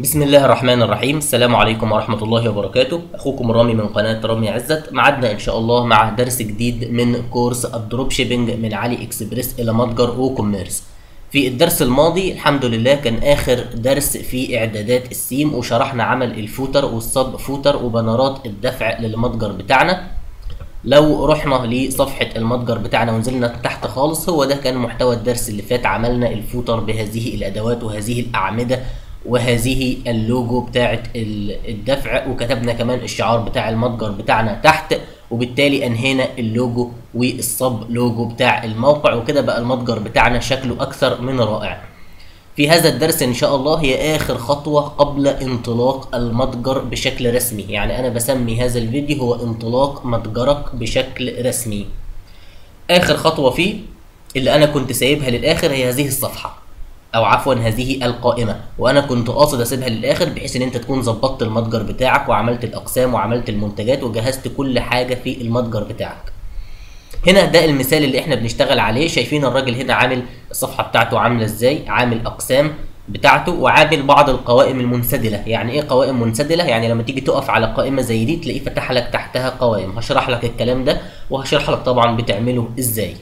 بسم الله الرحمن الرحيم. السلام عليكم ورحمة الله وبركاته. أخوكم رامي من قناة رامي عزت. موعدنا إن شاء الله مع درس جديد من كورس ال dropshipping من AliExpress إلى متجر WooCommerce. في الدرس الماضي الحمد لله كان آخر درس في إعدادات السيم وشرحنا عمل ال footer والصب فوتر وبنرات الدفع للمتجر بتاعنا. لو رحنا لصفحة المتجر بتاعنا ونزلنا تحت خالص هو ده كان محتوى الدرس اللي فات. عملنا الفوتر بهذه الأدوات وهذه الأعمدة وهذه اللوجو بتاعة الدفع وكتبنا كمان الشعار بتاع المتجر بتاعنا تحت وبالتالي أنهينا ال logo وال sub logo بتاع الموقع وكده بقى المتجر بتاعنا شكله أكثر من رائع. في هذا الدرس إن شاء الله هي آخر خطوة قبل انطلاق المتجر بشكل رسمي. يعني أنا بسمي هذا الفيديو هو انطلاق متجرك بشكل رسمي. آخر خطوة فيه اللي أنا كنت سايبها للآخر هي هذه الصفحة. أو عفوا هذه القائمة. وأنا كنت قاصد أسيبها للآخر بحيث إن أنت تكون ظبطت المتجر بتاعك وعملت الأقسام وعملت المنتجات وجهزت كل حاجة في المتجر بتاعك. هنا ده المثال اللي إحنا بنشتغل عليه. شايفين الراجل هنا عامل الصفحة بتاعته عاملة إزاي؟ عامل أقسام بتاعته وعامل بعض القوائم المنسدلة. يعني إيه قوائم منسدلة؟ يعني لما تيجي تقف على قائمة زي دي تلاقيه فتح لك تحتها قوائم. هشرح لك الكلام ده وهشرح لك طبعا بتعمله إزاي.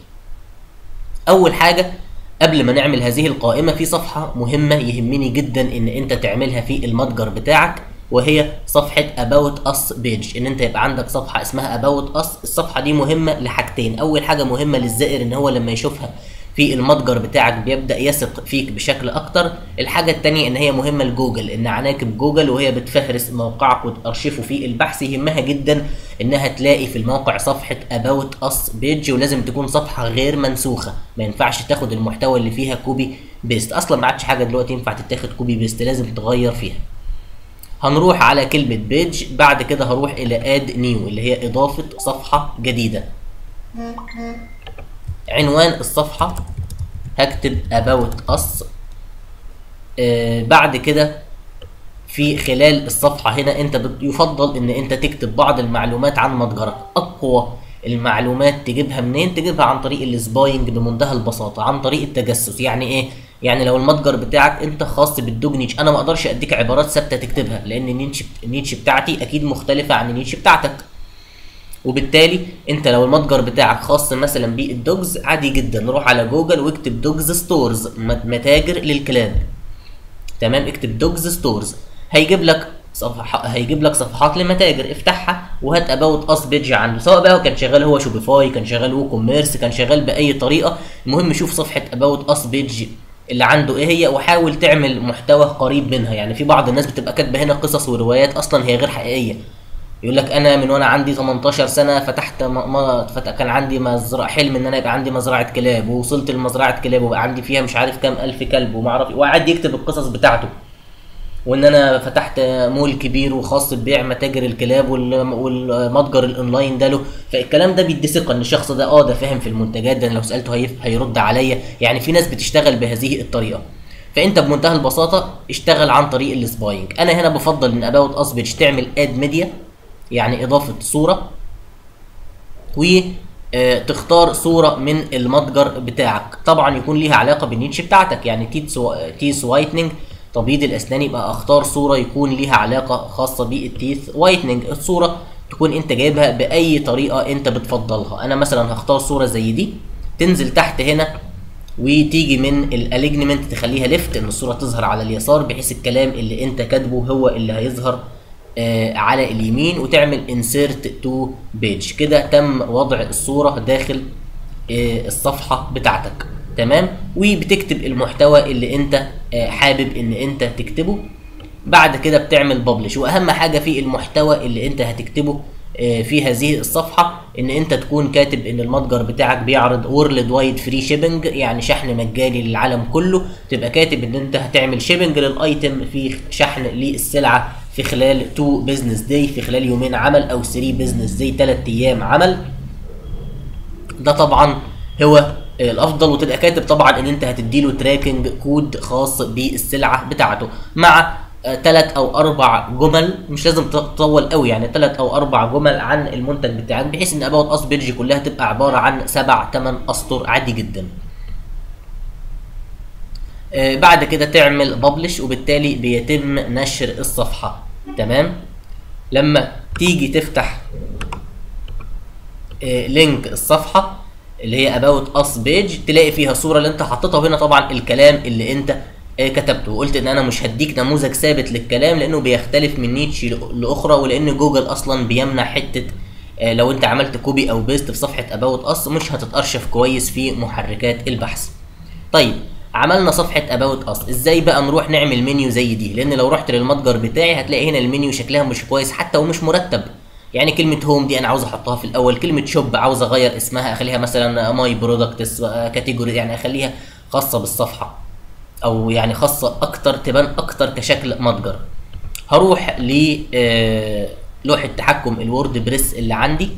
أول حاجة قبل ما نعمل هذه القائمة في صفحة مهمة يهمني جدا إن أنت تعملها في المتجر بتاعك وهي صفحة About Us Page. إن أنت يبقى عندك صفحة اسمها About Us. الصفحة دي مهمة لحاجتين. أول حاجة مهمة للزائر إن هو لما يشوفها في المتجر بتاعك بيبدأ يثق فيك بشكل أكتر. الحاجة الثانية إن هي مهمة لجوجل إن عناكب جوجل وهي بتفهرس موقعك وتأرشفه في البحث يهمها جدا. إنها تلاقي في الموقع صفحة about us page ولازم تكون صفحة غير منسوخة. ما ينفعش تاخد المحتوى اللي فيها copy paste أصلا ما عادش حاجة دلوقتي ينفع تتاخد copy paste لازم تغير فيها. هنروح على كلمة page بعد كده هروح إلى add new اللي هي إضافة صفحة جديدة. عنوان الصفحة هكتب about us. آه بعد كده في خلال الصفحة هنا انت يفضل ان انت تكتب بعض المعلومات عن متجرك. أقوى المعلومات تجيبها منين؟ تجيبها عن طريق ال spying بمنتهى البساطة عن طريق التجسس. يعني إيه؟ يعني لو المتجر بتاعك انت خاص بال dog niche أنا ما أقدرش اديك عبارات ثابتة تكتبها لأن ال niche بتاعتي أكيد مختلفة عن ال niche بتاعتك. وبالتالي انت لو المتجر بتاعك خاص مثلا بال dogs عادي جدا. روح على جوجل واكتب dogs stores متاجر للكلاب تمام؟ اكتب dogs stores. هيجيب لك صفحة هيجيب لك صفحات لمتاجر. افتحها وهات about us page عنده. سواء بقى كان شغال هو Shopify كان شغال WooCommerce كان شغال بأي طريقة. المهم شوف صفحة about us page اللي عنده إيه هي وحاول تعمل محتوى قريب منها. يعني في بعض الناس بتبقى كاتبة هنا قصص وروايات أصلا هي غير حقيقية. يقول لك أنا من وأنا عندي 18 سنة فتحت ما فتح كان عندي مزرعة حلم إن أنا يبقى عندي مزرعة كلاب ووصلت لمزرعة كلاب وبقى عندي فيها مش عارف كام ألف كلب وما أعرف وقعد يكتب القصص بتاعته. وإن أنا فتحت مول كبير وخاص ببيع متاجر الكلاب والمتجر الأونلاين ده له فالكلام ده بيدي ثقة إن الشخص ده آه ده فاهم في المنتجات ده لو سألته هيرد عليا. يعني في ناس بتشتغل بهذه الطريقة. فأنت بمنتهى البساطة اشتغل عن طريق ال spying. أنا هنا بفضل إن about us page تعمل add media يعني إضافة صورة وتختار صورة من المتجر بتاعك. طبعا يكون ليها علاقة بال niche بتاعتك يعني teeth whitening تبييض الاسنان يبقى اختار صورة يكون ليها علاقة خاصة بال teeth whitening. الصورة تكون أنت جايبها بأي طريقة أنت بتفضلها. أنا مثلا هختار صورة زي دي تنزل تحت هنا وتيجي من ال alignment تخليها left إن الصورة تظهر على اليسار بحيث الكلام اللي أنت كاتبه هو اللي هيظهر آه على اليمين وتعمل insert to page كده تم وضع الصورة داخل آه الصفحة بتاعتك. تمام؟ وبتكتب المحتوى اللي أنت حابب إن أنت تكتبه. بعد كده بتعمل publish وأهم حاجة في المحتوى اللي أنت هتكتبه في هذه الصفحة إن أنت تكون كاتب إن المتجر بتاعك بيعرض worldwide free shipping يعني شحن مجاني للعالم كله. تبقى كاتب إن أنت هتعمل shipping لل item في شحن للسلعة في خلال 2 business day في خلال يومين عمل أو 3 business day 3 أيام عمل. ده طبعا هو الأفضل وتبقى كاتب طبعا إن أنت هتديله tracking code خاص بالسلعة بتاعته. مع ثلاث أو أربع جمل مش لازم تطول قوي يعني ثلاث أو أربع جمل عن المنتج بتاعك بحيث إن about us page كلها تبقى عبارة عن سبع ثمان أسطر عادي جدا. آه، بعد كده تعمل publish وبالتالي بيتم نشر الصفحة. تمام؟ لما تيجي تفتح آه، link الصفحة اللي هي about us page تلاقي فيها الصورة اللي انت حطيتها وهنا طبعا الكلام اللي انت آه، كتبته. وقلت إن أنا مش هديك نموذج ثابت للكلام لأنه بيختلف من niche لأخرى ولأن جوجل أصلا بيمنع حتة آه، لو انت عملت copy أو paste في صفحة about us مش هتتارشف كويس في محركات البحث. طيب عملنا صفحة about us إزاي بقى نروح نعمل منيو زي دي؟ لأن لو رحت للمتجر بتاعي هتلاقي هنا المنيو شكلها مش كويس حتى ومش مرتب. يعني كلمة home دي أنا عاوز أحطها في الأول، كلمة shop عاوز أغير اسمها أخليها مثلا my products category يعني أخليها خاصة بالصفحة أو يعني خاصة أكتر تبان أكتر كشكل متجر. هروح ل آه، لوحة تحكم ال WordPress اللي عندي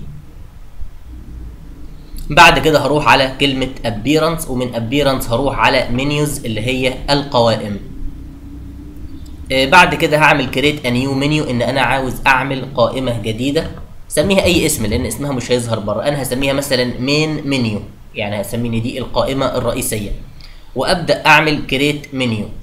بعد كده هروح على كلمة appearance ومن appearance هروح على menus اللي هي القوائم بعد كده هعمل a new menu إن أنا عاوز أعمل قائمة جديدة. سميها أي اسم لأن اسمها مش هيظهر بره. أنا هسميها مثلا main menu. يعني هسميني دي القائمة الرئيسية. وأبدأ أعمل create menu.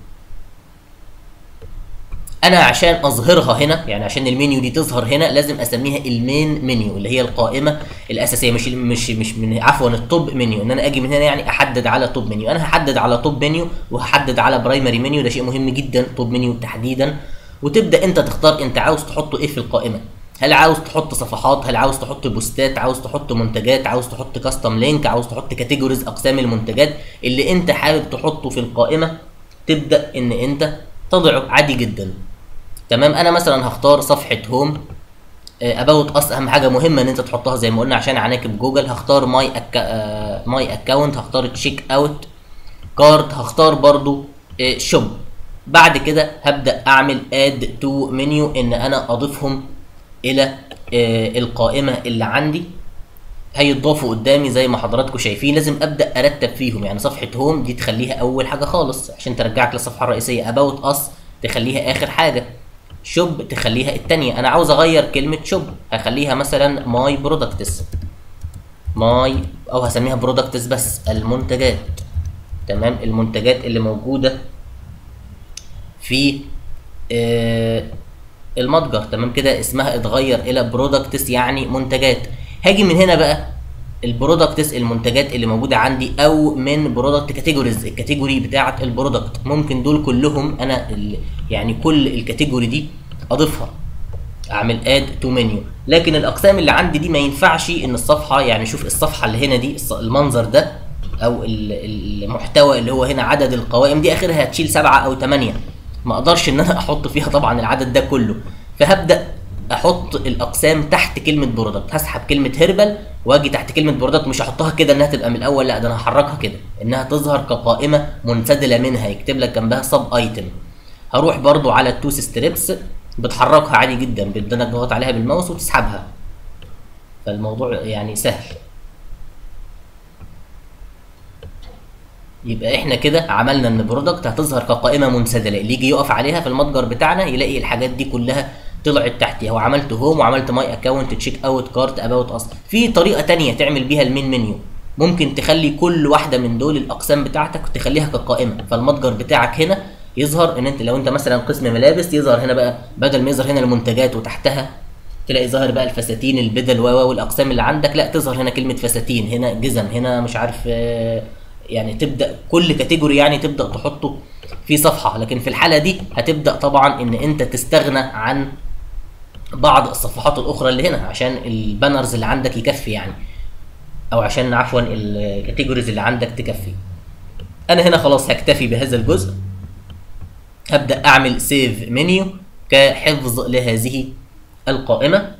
أنا عشان أظهرها هنا يعني عشان المنيو دي تظهر هنا لازم أسميها ال main menu اللي هي القائمة الأساسية مش مش مش من عفوا ال top menu. إن أنا أجي من هنا يعني أحدد على top menu. أنا هحدد على top menu وهحدد على primary menu. ده شيء مهم جدا top menu تحديدا. وتبدأ أنت تختار أنت عاوز تحطه إيه في القائمة. هل عاوز تحط صفحات؟ هل عاوز تحط posts ات؟ عاوز تحط منتجات؟ عاوز تحط custom link عاوز تحط categories أقسام المنتجات؟ اللي أنت حابب تحطه في القائمة تبدأ إن أنت تضعه. عادي جدا. تمام؟ أنا مثلا هختار صفحة home about us أهم حاجة مهمة إن أنت تحطها زي ما قلنا عشان عناكب جوجل. هختار my my account هختار checkout cart هختار برضو shop بعد كده هبدأ أعمل add to menu إن أنا أضيفهم إلى آه، القائمة اللي عندي. هيتضافوا قدامي زي ما حضراتكم شايفين. لازم أبدأ أرتب فيهم. يعني صفحة home دي تخليها أول حاجة خالص عشان ترجعك للصفحة الرئيسية. about us تخليها آخر حاجة. shop تخليها التانية. أنا عاوز أغير كلمة shop. هخليها مثلا my products my أو هسميها products بس. المنتجات. تمام؟ المنتجات اللي موجودة في آه المتجر. تمام كده؟ اسمها اتغير إلى products يعني منتجات. هاجي من هنا بقى. ال products المنتجات اللي موجودة عندي أو من product categories ال category بتاعة ال product ممكن دول كلهم أنا يعني كل ال category دي أضيفها. أعمل add to menu لكن الأقسام اللي عندي دي ما ينفعش إن الصفحة يعني شوف الصفحة اللي هنا دي المنظر ده أو ال- المحتوى اللي هو هنا عدد القوائم دي آخرها هتشيل سبعة أو ثمانية ما أقدرش إن أنا أحط فيها طبعا العدد ده كله. فهبدأ أحط الأقسام تحت كلمة product هسحب كلمة herbal وأجي تحت كلمة product مش هحطها كده إنها تبقى من الأول لا ده أنا هحركها كده. إنها تظهر كقائمة منسدله منها يكتب لك جنبها sub item هروح برضو على ال teeth strips بتحركها عادي جدا بدك تضغط عليها بالماوس وتسحبها. فالموضوع يعني سهل. يبقى إحنا كده عملنا إن product هتظهر كقائمة منسدله اللي يجي يقف عليها في المتجر بتاعنا يلاقي الحاجات دي كلها طلعت تحتها وعملت home وعملت my account checkout cart about أصلا في طريقة تانية تعمل بيها ال main menu. ممكن تخلي كل واحدة من دول الأقسام بتاعتك تخليها كقائمة. فالمتجر بتاعك هنا يظهر إن أنت لو أنت مثلا قسم ملابس يظهر هنا بقى بدل ما يظهر هنا المنتجات وتحتها تلاقي ظاهر بقى الفساتين البدل و والأقسام اللي عندك. لا تظهر هنا كلمة فساتين هنا جزم هنا مش عارف آه، يعني تبدأ كل category يعني تبدأ تحطه في صفحة. لكن في الحالة دي هتبدأ طبعا إن أنت تستغنى عن بعض الصفحات الأخرى اللي هنا عشان ال banners اللي عندك يكفي يعني أو عشان عفوا ال categories اللي عندك تكفي. أنا هنا خلاص هكتفي بهذا الجزء. هبدا أعمل save menu كحفظ لهذه القائمة.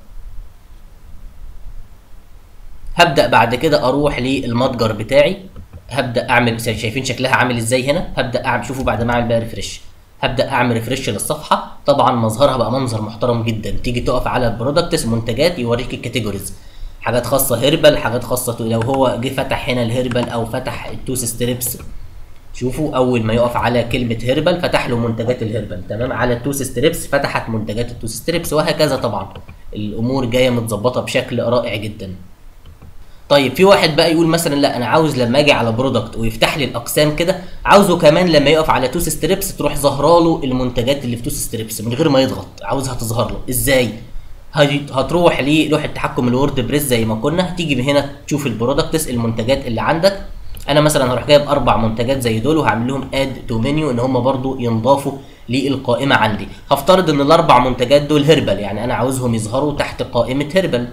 هبدأ بعد كده أروح للمتجر بتاعي. هبدأ أعمل شايفين شكلها عامل إزاي هنا؟ هبدأ اعمل شوفوا بعد ما أعمل بقى refresh هبدأ أعمل refresh للصفحة. طبعا مظهرها بقى منظر محترم جدا. تيجي تقف على ال products منتجات يوريك ال categories حاجات خاصة herbal حاجات خاصة لو هو جه فتح هنا ال herbal أو فتح ال teeth strips شوفوا أول ما يقف على كلمة herbal فتح له منتجات ال herbal تمام؟ على ال teeth strips فتحت منتجات ال teeth strips وهكذا طبعا. الأمور جاية متظبطة بشكل رائع جدا. طيب في واحد بقى يقول مثلا لا أنا عاوز لما أجي على product ويفتح لي الأقسام كده عاوزه كمان لما يقف على teeth strips تروح ظاهرة له المنتجات اللي في teeth strips من غير ما يضغط. عاوزها تظهر له. إزاي؟ هتروح للوحه تحكم الوورد بريس زي ما كنا. هتيجي من هنا تشوف ال products المنتجات اللي عندك. أنا مثلا هروح جايب أربع منتجات زي دول وهعمل لهم add to menu إن هم برضو ينضافوا للقائمة عندي. هفترض إن الأربع منتجات دول herbal يعني أنا عاوزهم يظهروا تحت قائمة herbal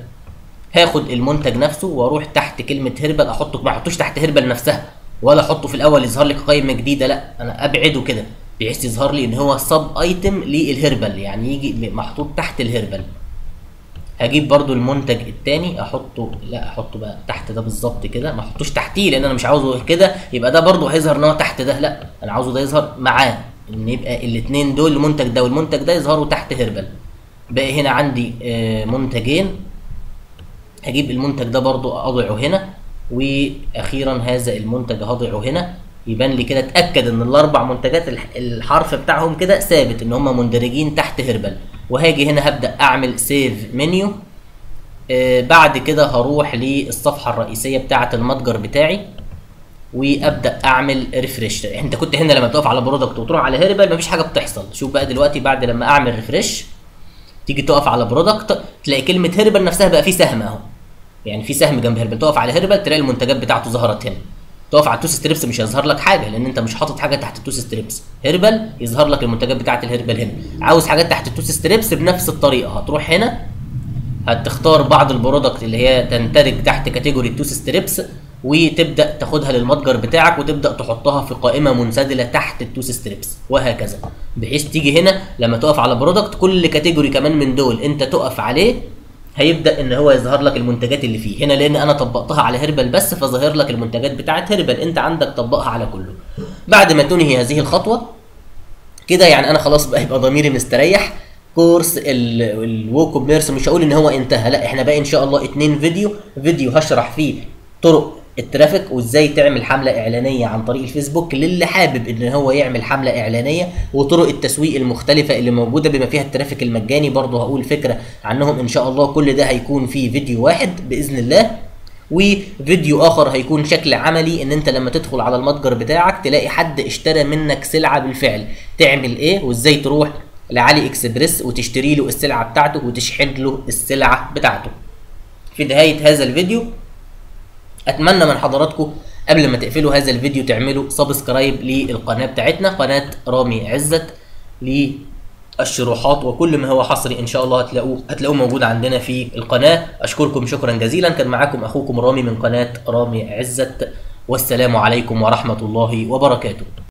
هاخد المنتج نفسه وأروح تحت كلمة herbal أحطه ما أحطوش تحت herbal نفسها ولا أحطه في الأول يظهر لي قائمة جديدة لا أنا أبعده كده بحيث يظهر لي إن هو sub item لل herbal يعني يجي محطوط تحت ال herbal هجيب برضو المنتج التاني أحطه لا أحطه بقى تحت ده بالظبط كده ما أحطوش تحتيه لأن أنا مش عاوزه كده يبقى ده برضو هيظهر إن هو تحت ده لا أنا عاوزه ده يظهر معاه إن يبقى الاثنين دول المنتج ده والمنتج ده يظهروا تحت هربل. باقي هنا عندي آه، منتجين. هجيب المنتج ده برضو أضعه هنا وأخيرا هذا المنتج هضعه هنا. يبان لي كده اتأكد إن الأربع منتجات الح- الحرف بتاعهم كده ثابت إن هم مندرجين تحت هربل. وهاجي هنا هبدأ أعمل سيف منيو آه بعد كده هروح للصفحة الرئيسية بتاعة المتجر بتاعي وأبدأ أعمل refresh أنت كنت هنا لما تقف على product وتروح على herbal مفيش حاجة بتحصل. شوف بقى دلوقتي بعد لما أعمل refresh تيجي تقف على product تلاقي كلمة herbal نفسها بقى في سهم أهو. يعني في سهم جنب herbal تقف على herbal تلاقي المنتجات بتاعته ظهرت هنا. تقف على ال teeth strips مش هيظهر لك حاجة لأن أنت مش حاطط حاجة تحت ال teeth strips. herbal يظهر لك المنتجات بتاعت ال herbal هنا. عاوز حاجات تحت ال teeth strips بنفس الطريقة. هتروح هنا هتختار بعض ال product اللي هي تندرج تحت category ال teeth strips وتبدأ تاخدها للمتجر بتاعك وتبدأ تحطها في قائمة منسدله تحت ال teeth strips. وهكذا. بحيث تيجي هنا لما تقف على product كل category كمان من دول أنت تقف عليه هيبدأ إن هو يظهر لك المنتجات اللي فيه. هنا لأن أنا طبقتها على herbal بس فظاهر لك المنتجات بتاعت herbal. أنت عندك طبقها على كله. بعد ما تنهي هذه الخطوة كده يعني أنا خلاص بقى يبقى ضميري مستريح. كورس ال- ال WooCommerce مش هقول إن هو انتهى لا إحنا باقي إن شاء الله اتنين فيديو. فيديو هشرح فيه طرق ال traffic وازاي تعمل حملة إعلانية عن طريق الفيسبوك للي حابب إن هو يعمل حملة إعلانية وطرق التسويق المختلفة اللي موجودة بما فيها ال traffic المجاني. برضه هقول فكرة عنهم إن شاء الله كل ده هيكون في فيديو واحد بإذن الله وفيديو آخر هيكون شكل عملي إن أنت لما تدخل على المتجر بتاعك تلاقي حد اشترى منك سلعة بالفعل. تعمل إيه وإزاي تروح لعلي إكسبريس وتشتري له السلعة بتاعته وتشحن له السلعة بتاعته. في نهاية هذا الفيديو أتمنى من حضراتكم قبل ما تقفلوا هذا الفيديو تعملوا سبسكرايب للقناة بتاعتنا قناة رامي عزت للشروحات وكل ما هو حصري إن شاء الله هتلاقوه هتلاقوه موجود عندنا في القناة. أشكركم شكرا جزيلا. كان معاكم أخوكم رامي من قناة رامي عزت. والسلام عليكم ورحمة الله وبركاته.